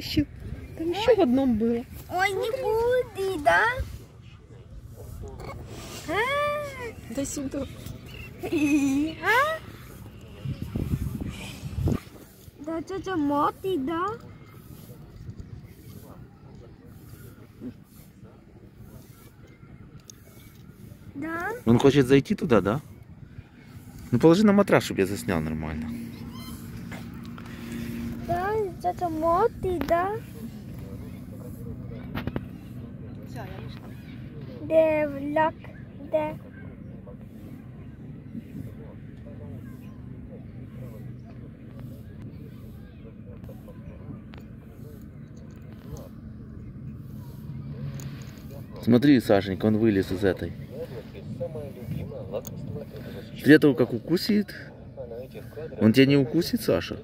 вытащил. Там еще в одном было. Ой, не буди, да? А? Да сюда. И, а? Да, тетя Моти, да? Да? Он хочет зайти туда, да? Ну положи на матрас, чтобы я заснял нормально. Да, тетя Моти, да? Де влак, де? Смотри, Сашенька, он вылез из этой. Ты этого как укусит? Он тебя не укусит, Саша?